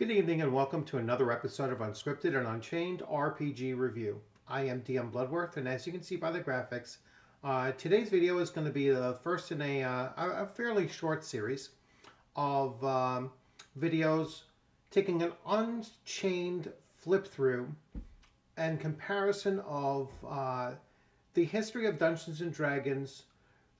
Good evening and welcome to another episode of Unscripted and Unchained RPG Review. I am DM Bluddworth, and as you can see by the graphics, uh, today's video is going to be the first in a, uh, a fairly short series of um, videos taking an Unchained flip through and comparison of uh, the history of Dungeons and Dragons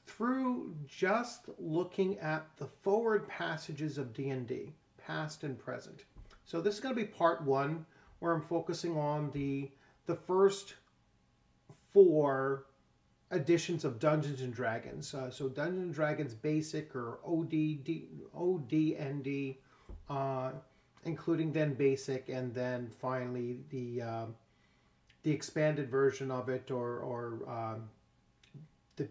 through just looking at the forward passages of D&D, past and present. So this is going to be part one, where I'm focusing on the the first four editions of Dungeons and Dragons. Uh, so Dungeons and Dragons Basic or OD, ODND, uh, including then Basic, and then finally the uh, the expanded version of it, or or um, the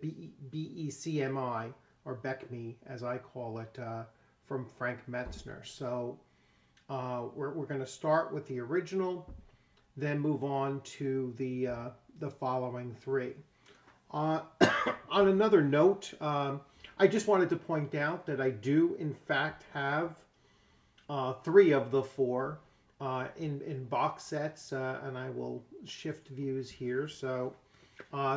BECMI or BECMI, as I call it, uh, from Frank Mentzer. So uh, we're, we're going to start with the original, then move on to the, uh, the following three. Uh, on another note, um, I just wanted to point out that I do, in fact, have uh, three of the four uh, in, in box sets, uh, and I will shift views here. So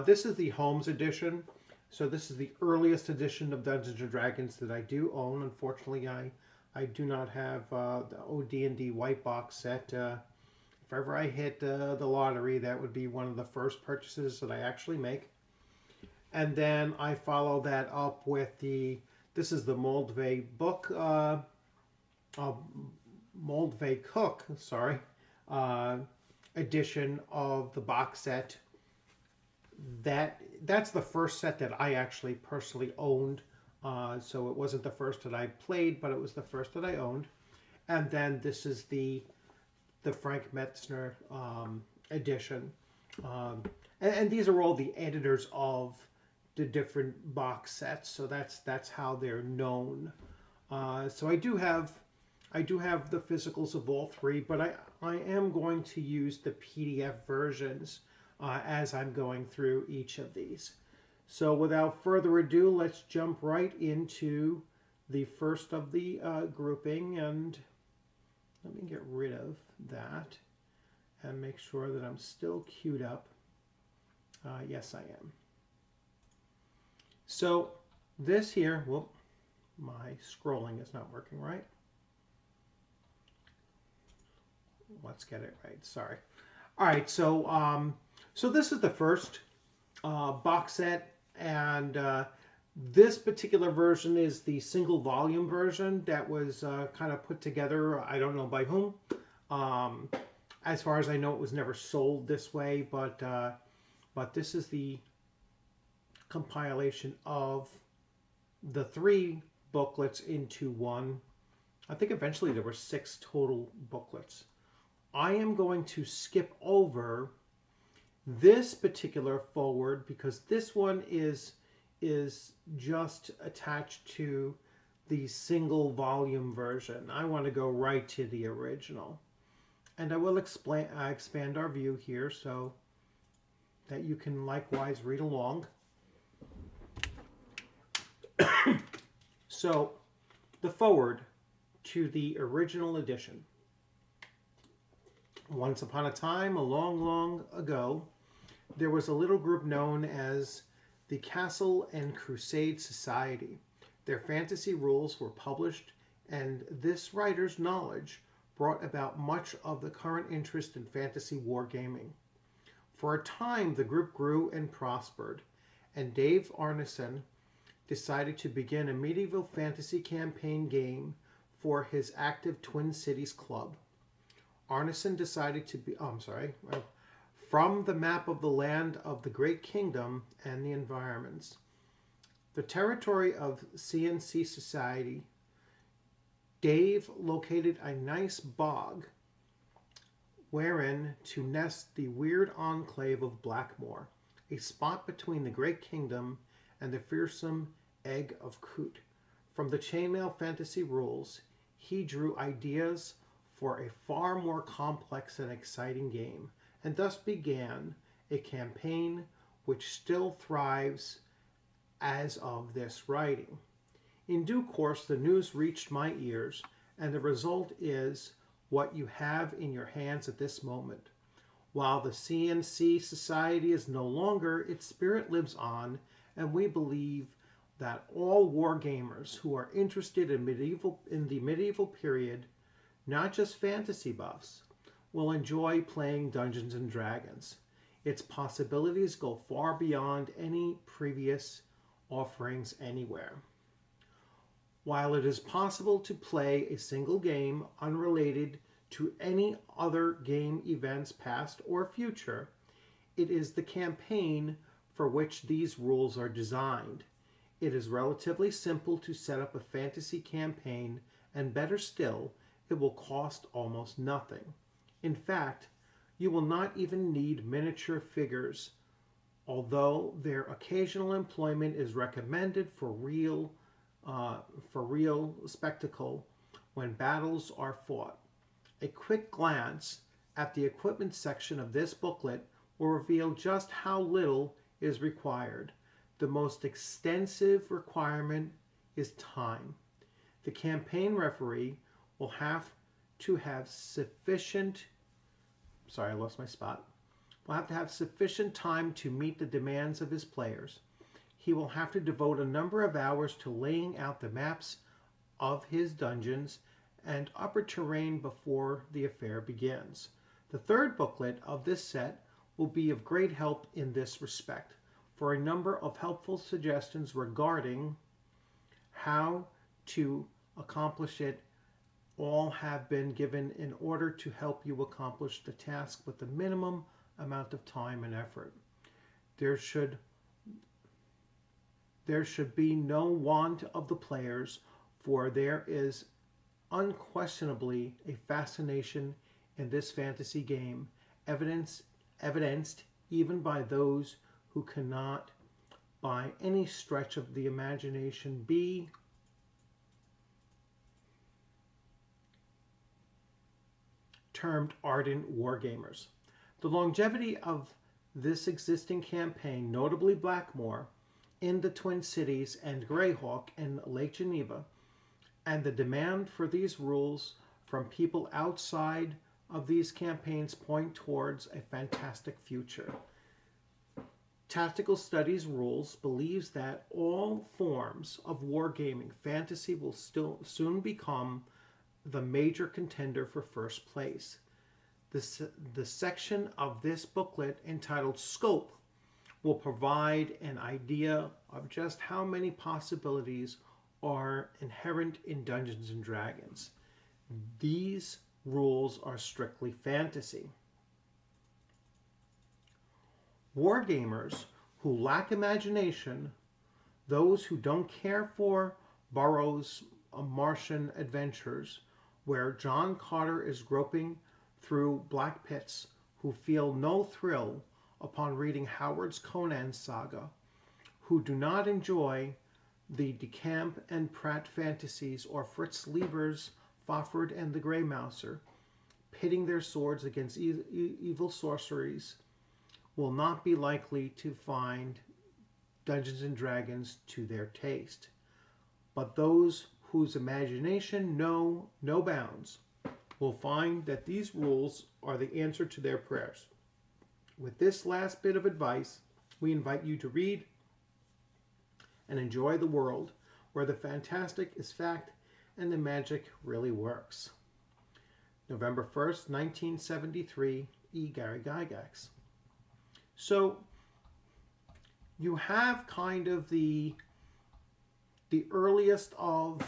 this is the Holmes edition. So this is the earliest edition of Dungeons and Dragons that I do own. Unfortunately, I I do not have uh, the OD&D white box set. Uh, if ever I hit uh, the lottery, that would be one of the first purchases that I actually make. And then I follow that up with the, this is the Moldvay book, uh, uh, Moldvay Cook, sorry, uh, edition of the box set. That That's the first set that I actually personally owned uh, so it wasn't the first that I played, but it was the first that I owned. And then this is the the Frank Mentzer um, edition. Um, and, and, these are all the editors of the different box sets. So that's that's how they're known. Uh, so I do have I do have the physicals of all three, but I I am going to use the PDF versions uh, as I'm going through each of these. So without further ado, let's jump right into the first of the uh, grouping and let me get rid of that and make sure that I'm still queued up. Uh, yes, I am. So this here, whoop, my scrolling is not working right. Let's get it right, sorry. All right, so um, so this is the first uh, box set and uh, this particular version is the single volume version that was uh, kind of put together, I don't know by whom. Um, as far as I know, it was never sold this way, but, uh, but this is the compilation of the three booklets into one. I think eventually there were six total booklets. I am going to skip over this particular forward because this one is is just attached to the single volume version. I want to go right to the original. And I will explain, uh, expand our view here so that you can likewise read along. so the forward to the original edition. Once upon a time, a long, long ago, there was a little group known as the Castle and Crusade Society. Their fantasy rules were published, and this writer's knowledge brought about much of the current interest in fantasy wargaming. For a time, the group grew and prospered, and Dave Arneson decided to begin a medieval fantasy campaign game for his active Twin Cities club. Arneson decided to be, oh, I'm sorry, from the map of the land of the Great Kingdom and the environments. The territory of C&C Society, Dave located a nice bog wherein to nest the weird enclave of Blackmoor, a spot between the Great Kingdom and the fearsome Egg of Coot. From the chainmail fantasy rules, he drew ideas for a far more complex and exciting game and thus began a campaign which still thrives as of this writing. In due course, the news reached my ears, and the result is what you have in your hands at this moment. While the C&C Society is no longer, its spirit lives on, and we believe that all war gamers who are interested in medieval in the medieval period, not just fantasy buffs, will enjoy playing Dungeons and Dragons. Its possibilities go far beyond any previous offerings anywhere. While it is possible to play a single game unrelated to any other game events past or future, it is the campaign for which these rules are designed. It is relatively simple to set up a fantasy campaign, and better still, it will cost almost nothing. In fact, you will not even need miniature figures, although their occasional employment is recommended for real, uh, for real spectacle when battles are fought. A quick glance at the equipment section of this booklet will reveal just how little is required the most extensive requirement is time. The campaign referee will have to have sufficient, sorry, I lost my spot, will have to have sufficient time to meet the demands of his players. He will have to devote a number of hours to laying out the maps of his dungeons and upper terrain before the affair begins. The third booklet of this set will be of great help in this respect for a number of helpful suggestions regarding how to accomplish it all have been given in order to help you accomplish the task with the minimum amount of time and effort. There should there should be no want of the players, for there is unquestionably a fascination in this fantasy game, evidence, evidenced even by those who cannot, by any stretch of the imagination, be termed ardent wargamers. The longevity of this existing campaign, notably Blackmoor, in the Twin Cities and Greyhawk in Lake Geneva, and the demand for these rules from people outside of these campaigns point towards a fantastic future. Tactical Studies Rules believes that all forms of wargaming fantasy will still soon become the major contender for first place. The, the section of this booklet entitled Scope will provide an idea of just how many possibilities are inherent in Dungeons and Dragons. These rules are strictly fantasy. Wargamers who lack imagination, those who don't care for Burroughs' uh, Martian adventures, where John Carter is groping through black pits, who feel no thrill upon reading Howard's Conan saga, who do not enjoy the DeCamp and Pratt fantasies or Fritz Leiber's Fafhrd and the Grey Mouser, pitting their swords against e evil sorceries will not be likely to find Dungeons and Dragons to their taste. But those whose imagination know no bounds will find that these rules are the answer to their prayers. With this last bit of advice, we invite you to read and enjoy the world where the fantastic is fact and the magic really works. November 1st, 1973, E. Gary Gygax. So you have kind of the the earliest of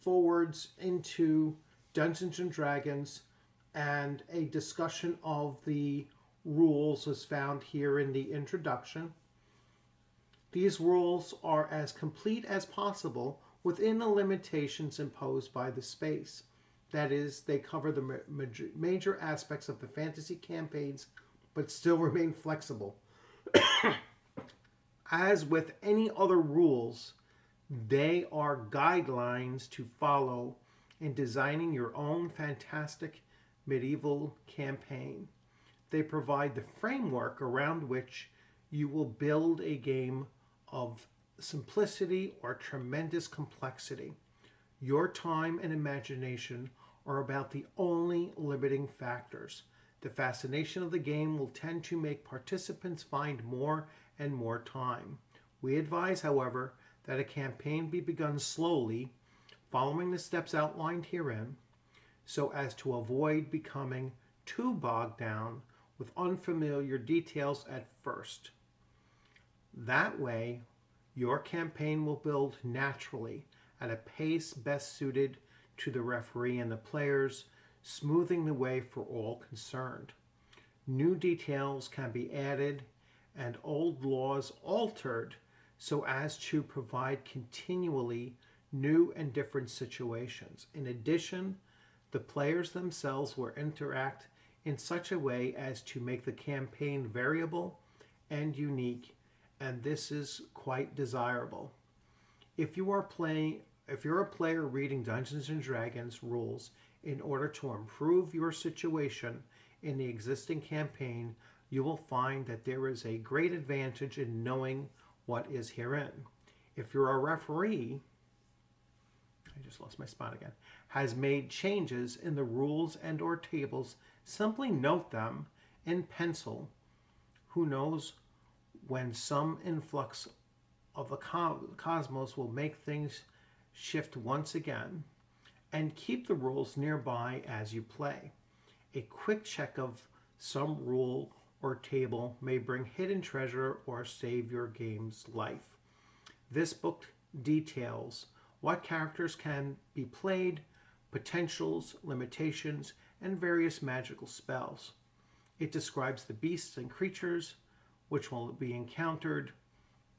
forwards into Dungeons and Dragons and a discussion of the rules is found here in the introduction. These rules are as complete as possible within the limitations imposed by the space. That is, they cover the major aspects of the fantasy campaigns but still remain flexible. As with any other rules, they are guidelines to follow in designing your own fantastic medieval campaign. They provide the framework around which you will build a game of simplicity or tremendous complexity. Your time and imagination are about the only limiting factors. The fascination of the game will tend to make participants find more and more time. We advise, however, that a campaign be begun slowly, following the steps outlined herein, so as to avoid becoming too bogged down with unfamiliar details at first. That way, your campaign will build naturally at a pace best suited to the referee and the players, smoothing the way for all concerned. New details can be added and old laws altered so as to provide continually new and different situations. In addition, the players themselves will interact in such a way as to make the campaign variable and unique, and this is quite desirable. If you are playing if you're a player reading Dungeons and Dragons rules in order to improve your situation in the existing campaign, you will find that there is a great advantage in knowing what is herein. If you're a referee, I just lost my spot again, has made changes in the rules and or tables, simply note them in pencil. Who knows when some influx of the cosmos will make things shift once again, and keep the rules nearby as you play. A quick check of some rule or table may bring hidden treasure or save your game's life. This book details what characters can be played, potentials, limitations, and various magical spells. It describes the beasts and creatures which will be encountered,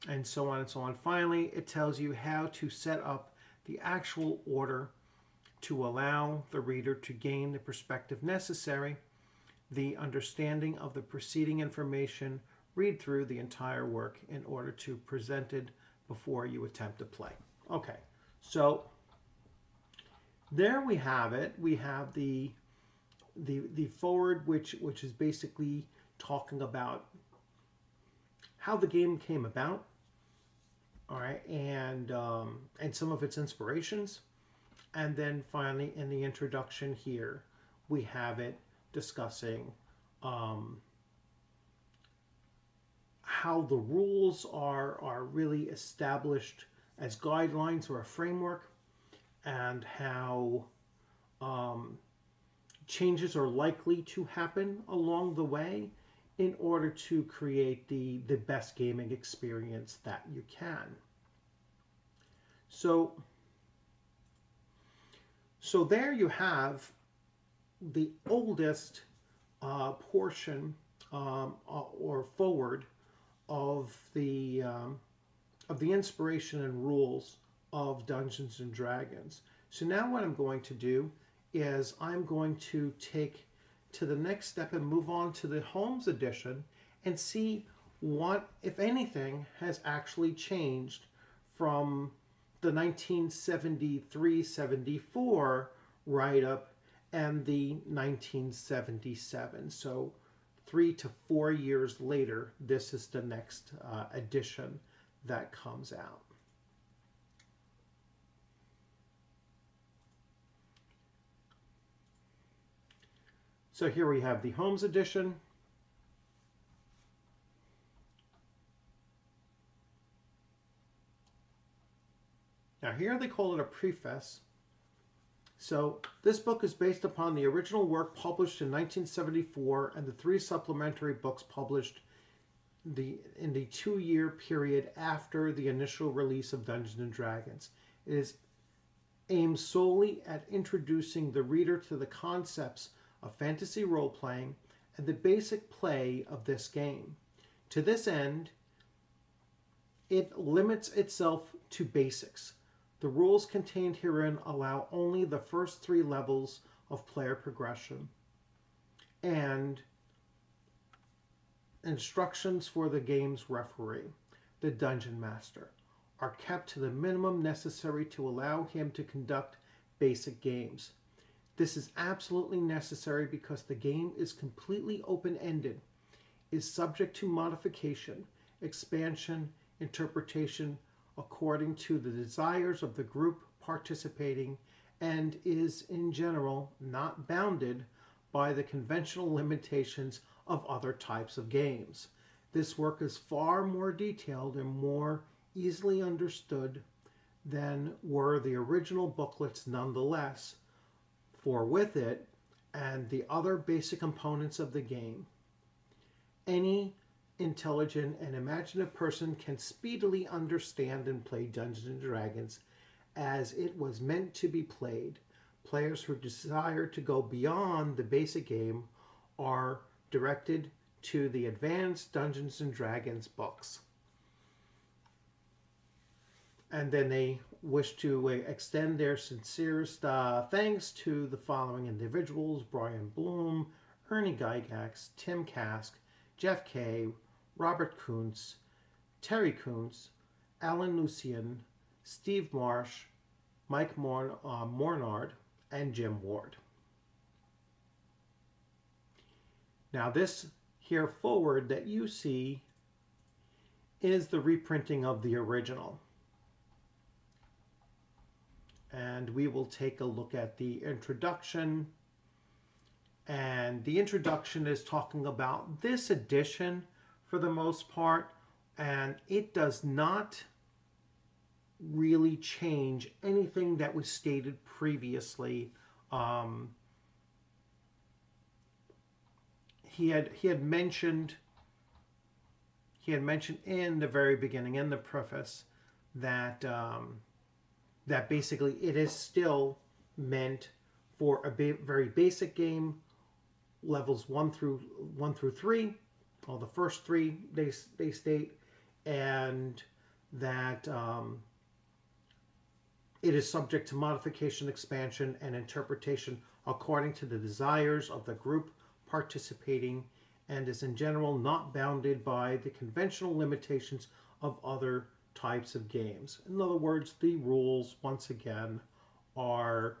and so on and so on. Finally, it tells you how to set up the actual order to allow the reader to gain the perspective necessary the understanding of the preceding information, read through the entire work in order to present it before you attempt to play. Okay, so there we have it. We have the the the forward, which which is basically talking about how the game came about. All right, and um, and some of its inspirations, and then finally in the introduction here we have it discussing um, how the rules are, are really established as guidelines or a framework and how um, changes are likely to happen along the way in order to create the, the best gaming experience that you can. So, so there you have the oldest uh, portion um, uh, or forward of the um, of the inspiration and rules of Dungeons and Dragons. So now what I'm going to do is I'm going to take to the next step and move on to the Holmes edition and see what, if anything, has actually changed from the 1973-74 write-up and the 1977. So three to four years later, this is the next uh, edition that comes out. So here we have the Holmes edition. Now here they call it a preface. So this book is based upon the original work published in 1974 and the three supplementary books published the, in the two-year period after the initial release of Dungeons and Dragons. It is aimed solely at introducing the reader to the concepts of fantasy role-playing and the basic play of this game. To this end, it limits itself to basics the rules contained herein allow only the first three levels of player progression and instructions for the game's referee, the dungeon master, are kept to the minimum necessary to allow him to conduct basic games. This is absolutely necessary because the game is completely open-ended, is subject to modification, expansion, interpretation, according to the desires of the group participating and is in general not bounded by the conventional limitations of other types of games. This work is far more detailed and more easily understood than were the original booklets nonetheless, for with it and the other basic components of the game, any intelligent and imaginative person can speedily understand and play Dungeons and Dragons as it was meant to be played. Players who desire to go beyond the basic game are directed to the Advanced Dungeons and Dragons books. And then they wish to uh, extend their sincerest uh, thanks to the following individuals Brian Blume, Ernie Gygax, Tim Kask, Jeff Key, Robert Kuntz, Terry Kuntz, Alan Lucien, Steve Marsh, Mike Morn, uh, Mornard, and Jim Ward. Now this here forward that you see is the reprinting of the original. And we will take a look at the introduction. And the introduction is talking about this edition for the most part. And it does not really change anything that was stated previously. Um, he had he had mentioned he had mentioned in the very beginning in the preface that um, that basically it is still meant for a ba very basic game levels one through one through three well the first three they, they state and that um, it is subject to modification expansion and interpretation according to the desires of the group participating and is in general not bounded by the conventional limitations of other types of games. In other words, the rules, once again, are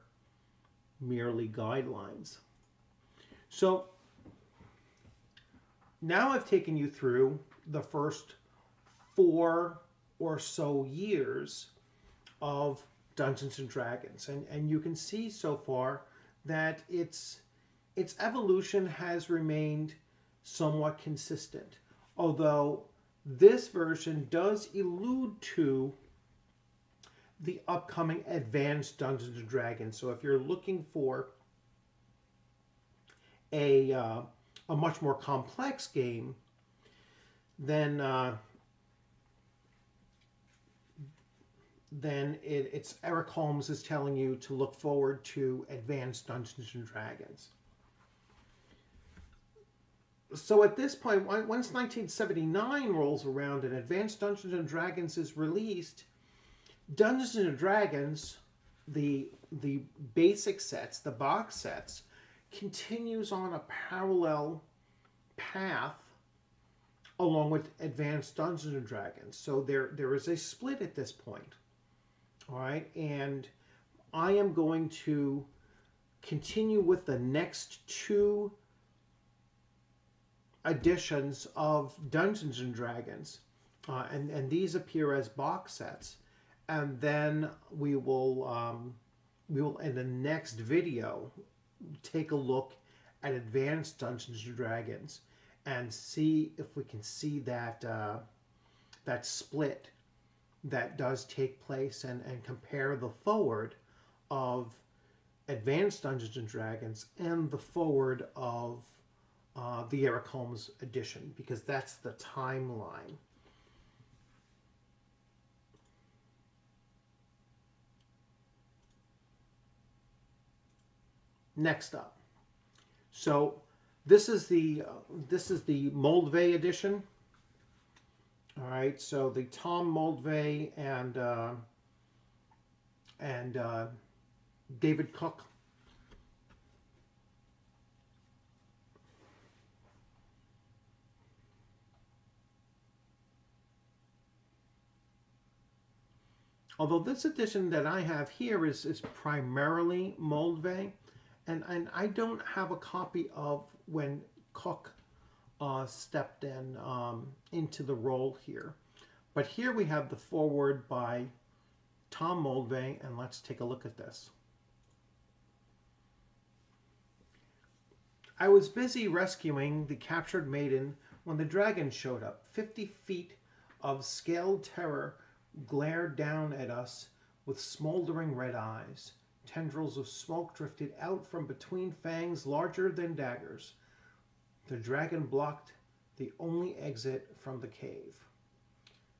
merely guidelines. So now I've taken you through the first four or so years of Dungeons and Dragons. And, and you can see so far that it's its evolution has remained somewhat consistent, although this version does allude to the upcoming Advanced Dungeons and Dragons. So if you're looking for a, uh, a much more complex game, then uh, then it, it's Eric Holmes is telling you to look forward to Advanced Dungeons and Dragons. So at this point, once 1979 rolls around and Advanced Dungeons and Dragons is released, Dungeons and Dragons, the the basic sets, the box sets, continues on a parallel path along with Advanced Dungeons and Dragons. So there there is a split at this point. All right, and I am going to continue with the next two editions of Dungeons and Dragons, uh, and and these appear as box sets, and then we will um, we will in the next video take a look at Advanced Dungeons and Dragons and see if we can see that uh, that split that does take place and, and compare the forward of Advanced Dungeons and Dragons and the forward of uh, the Eric Holmes edition because that's the timeline. Next up, so this is the uh, this is the Moldvay edition. All right, so the Tom Moldvay and uh, and uh, David Cook Although this edition that I have here is, is primarily Moldvay, and, and I don't have a copy of when Cook uh, stepped in um, into the role here. But here we have the foreword by Tom Moldvay, and let's take a look at this. I was busy rescuing the captured maiden when the dragon showed up. Fifty feet of scaled terror glared down at us with smoldering red eyes. Tendrils of smoke drifted out from between fangs larger than daggers. The dragon blocked the only exit from the cave.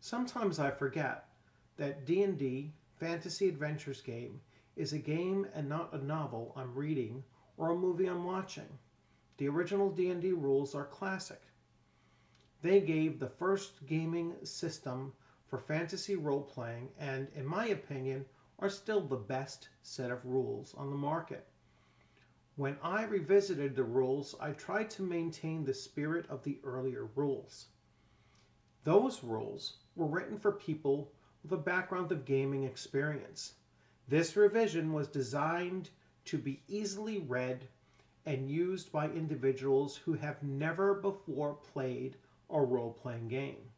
Sometimes I forget that D&D Fantasy Adventures game is a game and not a novel I'm reading or a movie I'm watching. The original D&D rules are classic. They gave the first gaming system for fantasy role-playing and, in my opinion, are still the best set of rules on the market. When I revisited the rules, I tried to maintain the spirit of the earlier rules. Those rules were written for people with a background of gaming experience. This revision was designed to be easily read and used by individuals who have never before played a role-playing game.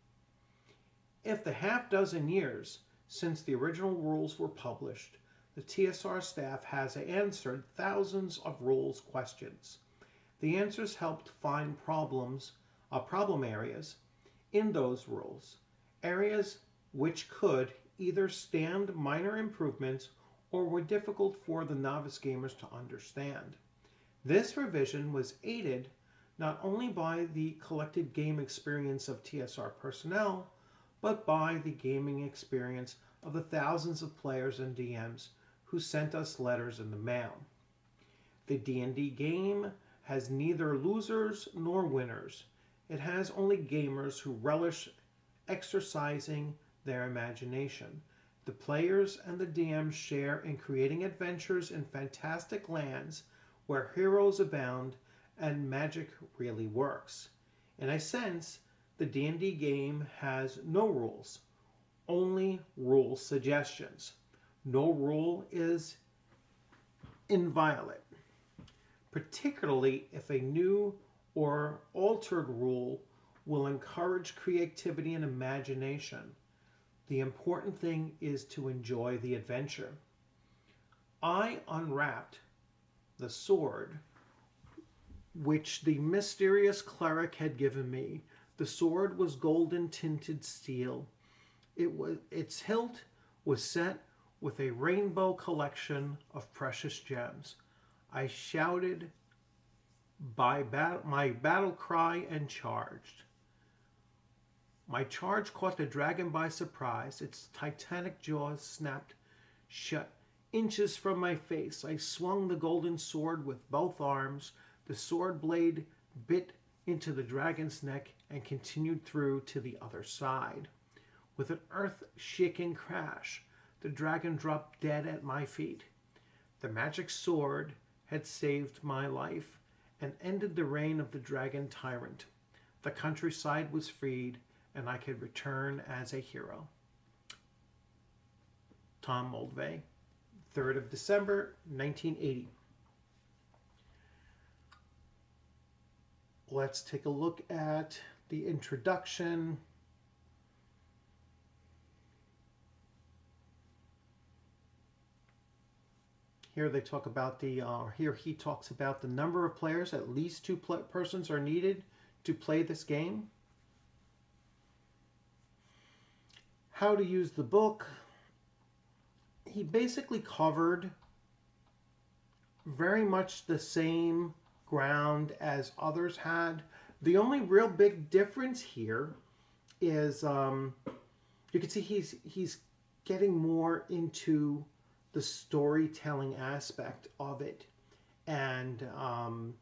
If the half dozen years since the original rules were published, the TSR staff has answered thousands of rules questions. The answers helped find problems, uh, problem areas in those rules, areas which could either stand minor improvements or were difficult for the novice gamers to understand. This revision was aided not only by the collected game experience of TSR personnel, but by the gaming experience of the thousands of players and DMs who sent us letters in the mail. The D&D game has neither losers nor winners. It has only gamers who relish exercising their imagination. The players and the DMs share in creating adventures in fantastic lands where heroes abound and magic really works. In a sense, the D&D game has no rules, only rule suggestions. No rule is inviolate, particularly if a new or altered rule will encourage creativity and imagination. The important thing is to enjoy the adventure. I unwrapped the sword which the mysterious cleric had given me. The sword was golden tinted steel. It was its hilt was set with a rainbow collection of precious gems. I shouted by bat my battle cry and charged. My charge caught the dragon by surprise. Its titanic jaws snapped shut inches from my face. I swung the golden sword with both arms. The sword blade bit into the dragon's neck and continued through to the other side. With an earth-shaking crash, the dragon dropped dead at my feet. The magic sword had saved my life and ended the reign of the dragon tyrant. The countryside was freed and I could return as a hero. Tom Moldvay, 3rd of December, 1980. Let's take a look at the introduction. Here they talk about the, uh, here he talks about the number of players, at least two persons are needed to play this game. How to use the book. He basically covered very much the same ground as others had. The only real big difference here is um, you can see he's he's getting more into the storytelling aspect of it. And um,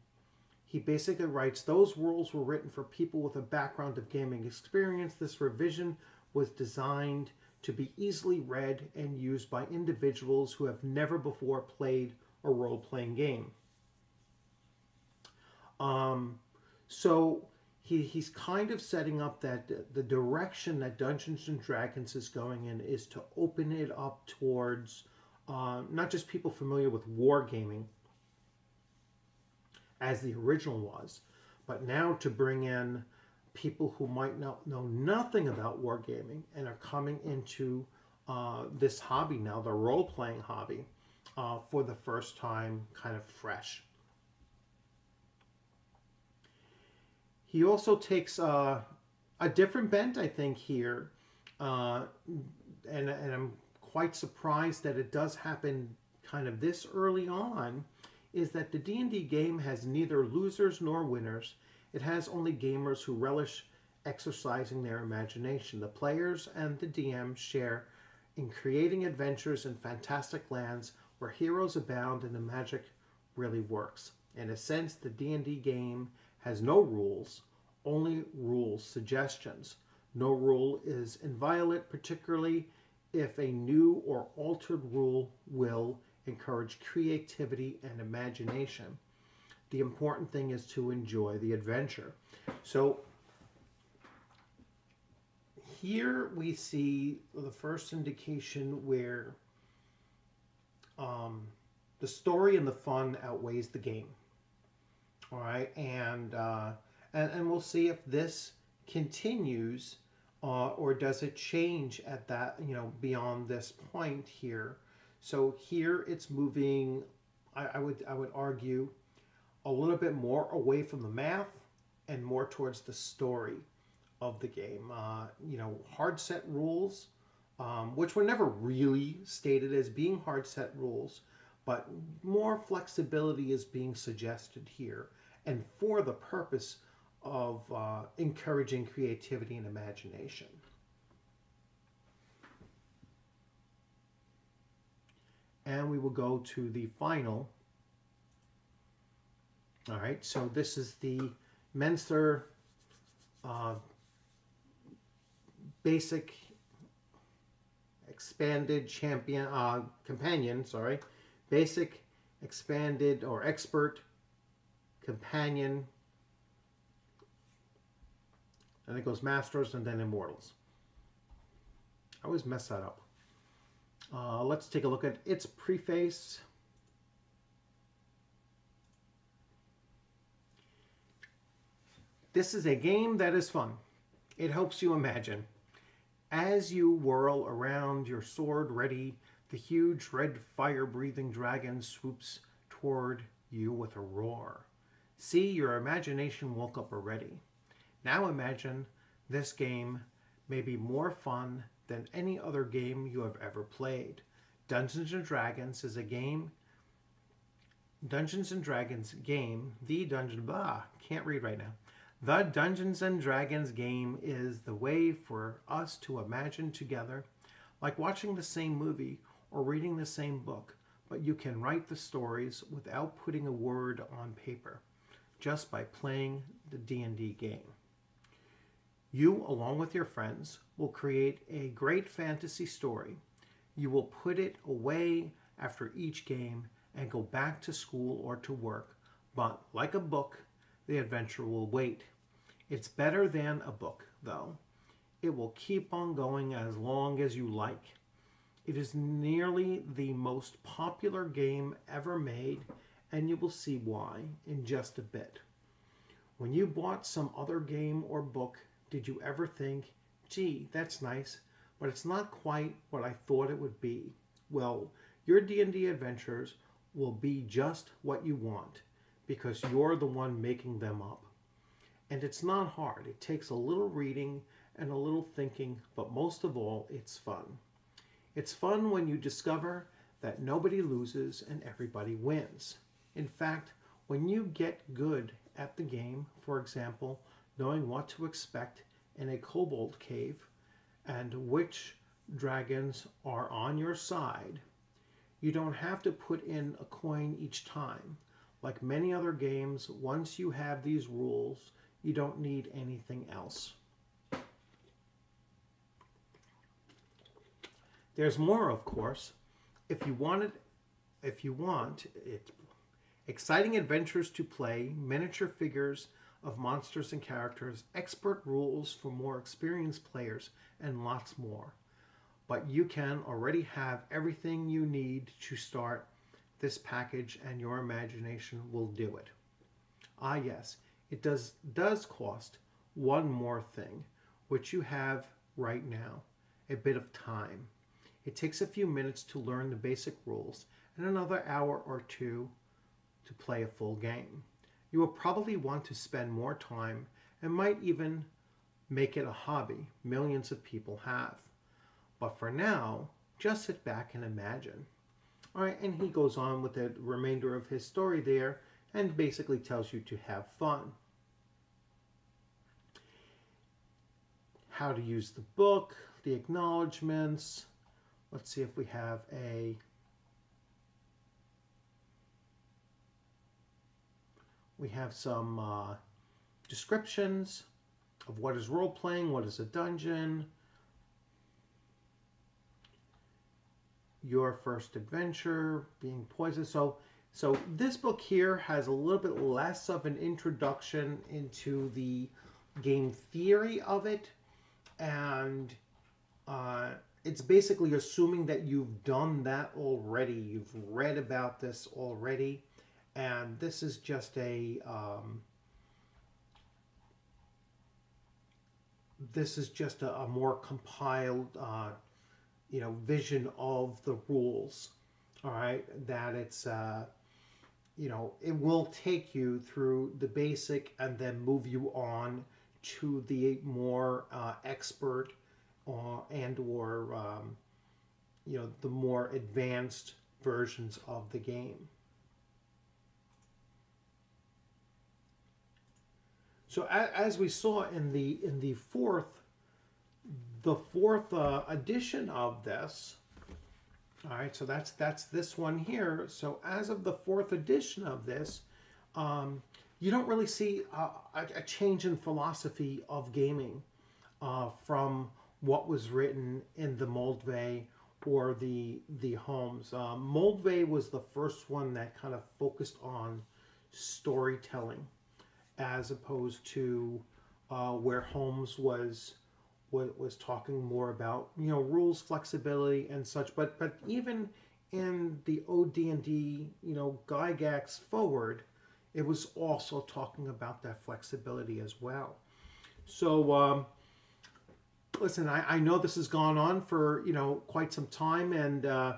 he basically writes, those rules were written for people with a background of gaming experience. This revision was designed to be easily read and used by individuals who have never before played a role-playing game. Um, so he, he's kind of setting up that the direction that Dungeons and Dragons is going in is to open it up towards uh, not just people familiar with wargaming, as the original was, but now to bring in people who might not know nothing about wargaming and are coming into uh, this hobby now, the role playing hobby, uh, for the first time, kind of fresh. He also takes uh, a different bent, I think, here, uh, and, and I'm quite surprised that it does happen kind of this early on, is that the D&D game has neither losers nor winners. It has only gamers who relish exercising their imagination. The players and the DM share in creating adventures in fantastic lands where heroes abound and the magic really works. In a sense, the D&D game has no rules, only rules suggestions. No rule is inviolate, particularly if a new or altered rule will encourage creativity and imagination. The important thing is to enjoy the adventure. So here we see the first indication where um, the story and the fun outweighs the game. All right, and uh, and, and we'll see if this continues uh, or does it change at that you know beyond this point here. So here it's moving. I, I would I would argue a little bit more away from the math and more towards the story of the game. Uh, you know, hard set rules, um, which were never really stated as being hard set rules, but more flexibility is being suggested here, and for the purpose of uh, encouraging creativity and imagination. And we will go to the final. All right, so this is the Mentzer uh, basic expanded champion uh, companion sorry basic expanded or expert companion and it goes masters and then immortals. I always mess that up. Uh, let's take a look at its preface. This is a game that is fun. It helps you imagine. As you whirl around your sword ready, the huge red fire-breathing dragon swoops toward you with a roar. See, your imagination woke up already. Now imagine this game may be more fun than any other game you have ever played. Dungeons & Dragons is a game Dungeons & Dragons game, the Dungeon, blah, can't read right now. The Dungeons and Dragons game is the way for us to imagine together, like watching the same movie or reading the same book, but you can write the stories without putting a word on paper, just by playing the D&D game. You, along with your friends, will create a great fantasy story. You will put it away after each game and go back to school or to work, but like a book, the adventure will wait. It's better than a book, though. It will keep on going as long as you like. It is nearly the most popular game ever made, and you will see why in just a bit. When you bought some other game or book, did you ever think, gee, that's nice, but it's not quite what I thought it would be? Well, your D&D adventures will be just what you want because you're the one making them up. And it's not hard. It takes a little reading and a little thinking, but most of all, it's fun. It's fun when you discover that nobody loses and everybody wins. In fact, when you get good at the game, for example, knowing what to expect in a kobold cave and which dragons are on your side, you don't have to put in a coin each time. Like many other games, once you have these rules, you don't need anything else. There's more, of course. If you wanted, if you want it, exciting adventures to play, miniature figures of monsters and characters, expert rules for more experienced players, and lots more. But you can already have everything you need to start this package and your imagination will do it. Ah yes, it does, does cost one more thing, which you have right now, a bit of time. It takes a few minutes to learn the basic rules and another hour or two to play a full game. You will probably want to spend more time and might even make it a hobby millions of people have. But for now, just sit back and imagine. All right, and he goes on with the remainder of his story there and basically tells you to have fun. How to use the book, the acknowledgments. Let's see if we have a we have some uh, descriptions of what is role playing, what is a dungeon, your first adventure, being poisoned. So, so this book here has a little bit less of an introduction into the game theory of it, and uh, it's basically assuming that you've done that already. You've read about this already, and this is just a um, this is just a, a more compiled uh, you know vision of the rules all right? That it's uh, you know it will take you through the basic and then move you on to the more uh, expert uh, and or um, you know the more advanced versions of the game so as we saw in the in the fourth the fourth uh, edition of this. All right, so that's that's this one here. So as of the fourth edition of this, um, you don't really see a, a, change in philosophy of gaming uh, from what was written in the Moldvay or the the Holmes. Uh, Moldvay was the first one that kind of focused on storytelling, as opposed to uh, where Holmes was was talking more about you know rules flexibility and such but but even in the OD&D you know Gygax foreword it was also talking about that flexibility as well. So um, listen I, I know this has gone on for you know quite some time and uh,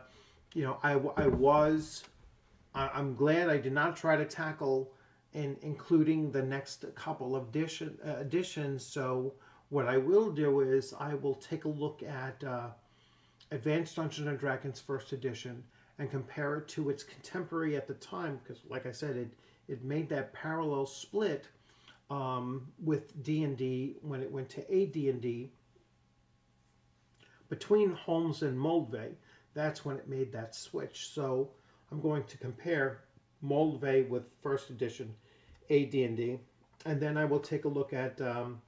you know I, I was I, I'm glad I did not try to tackle in including the next couple of edition, uh, editions so what I will do is I will take a look at uh, Advanced Dungeons and Dragons First Edition and compare it to its contemporary at the time, because like I said, it it made that parallel split um, with D and D when it went to AD&D between Holmes and Moldvay. That's when it made that switch. So I'm going to compare Moldvay with First Edition AD&D, and then I will take a look at um,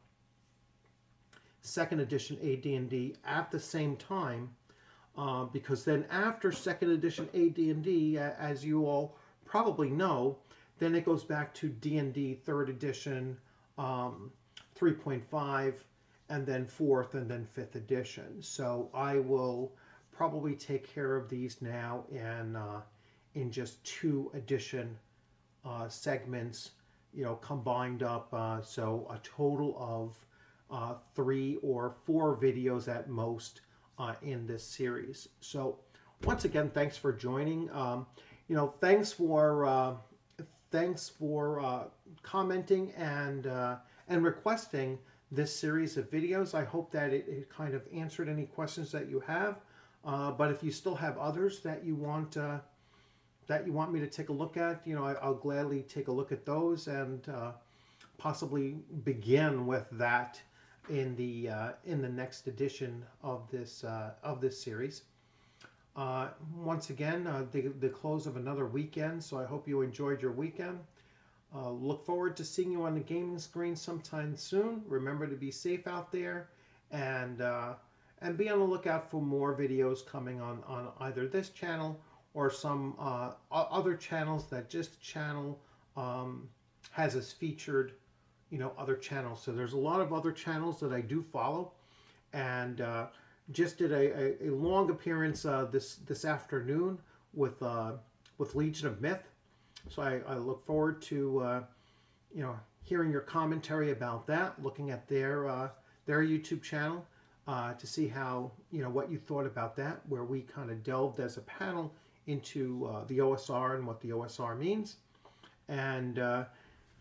second edition AD&D at the same time uh, because then after second edition AD&D, as you all probably know, then it goes back to D&D third edition um, 3.5 and then fourth and then fifth edition. So I will probably take care of these now in, uh, in just two edition uh, segments, you know, combined up. Uh, so a total of uh, three or four videos at most uh, in this series. So once again, thanks for joining. Um, you know, thanks for uh, thanks for uh, commenting and uh, and requesting this series of videos. I hope that it, it kind of answered any questions that you have. But if you still have others that you want that you want me to take a look at, you know, I, will gladly take a look at those and possibly begin with that in the uh, in the next edition of this uh, of this series. Uh, once again, uh, the, the close of another weekend, so I hope you enjoyed your weekend. Uh, look forward to seeing you on the gaming screen sometime soon. Remember to be safe out there, and uh, and be on the lookout for more videos coming on on either this channel or some other channels that just channel um, has us featured you know other channels. So there's a lot of other channels that I do follow, and uh, just did a, a, a long appearance uh, this this afternoon with uh, with Legion of Myth. So I, I look forward to uh, you know hearing your commentary about that, looking at their uh, their YouTube channel. uh, to see how, you know, what you thought about that, where we kind of delved as a panel into uh, the OSR and what the OSR means. And, uh,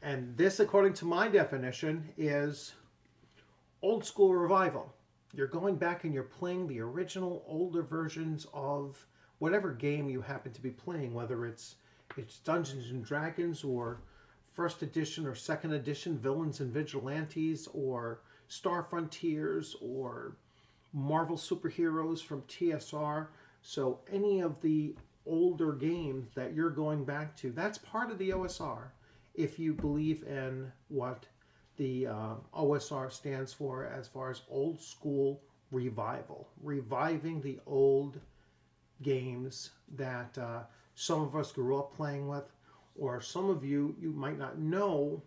and this, according to my definition, is old school revival. You're going back and you're playing the original older versions of whatever game you happen to be playing, whether it's it's Dungeons and Dragons or first edition or second edition Villains and Vigilantes or Star Frontiers or Marvel superheroes from TSR. So any of the older games that you're going back to, that's part of the OSR. If you believe in what the uh, OSR stands for as far as old school revival, reviving the old games that uh, some of us grew up playing with, or some of you, you might not know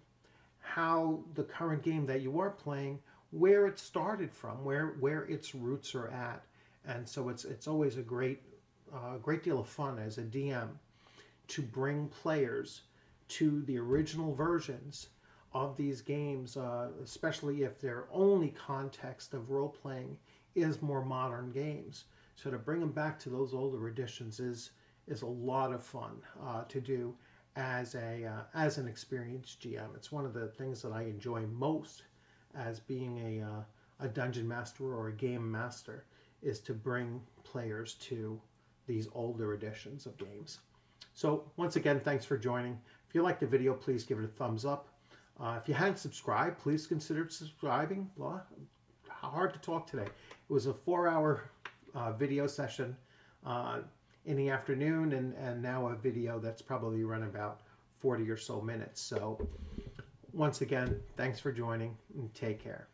how the current game that you are playing, where it started from, where, where its roots are at. And so it's, it's always a great, uh, great deal of fun as a DM to bring players to the original versions of these games, uh, especially if their only context of role playing is more modern games. So to bring them back to those older editions is is a lot of fun uh, to do as a uh, as an experienced GM. It's one of the things that I enjoy most as being a uh, a dungeon master or a game master is to bring players to these older editions of games. So once again, thanks for joining. If you liked the video, please give it a thumbs up. Uh, if you hadn't subscribed, please consider subscribing. Well, hard to talk today. It was a four-hour uh, video session uh, in the afternoon, and, and now a video that's probably run about 40 or so minutes. So once again, thanks for joining, and take care.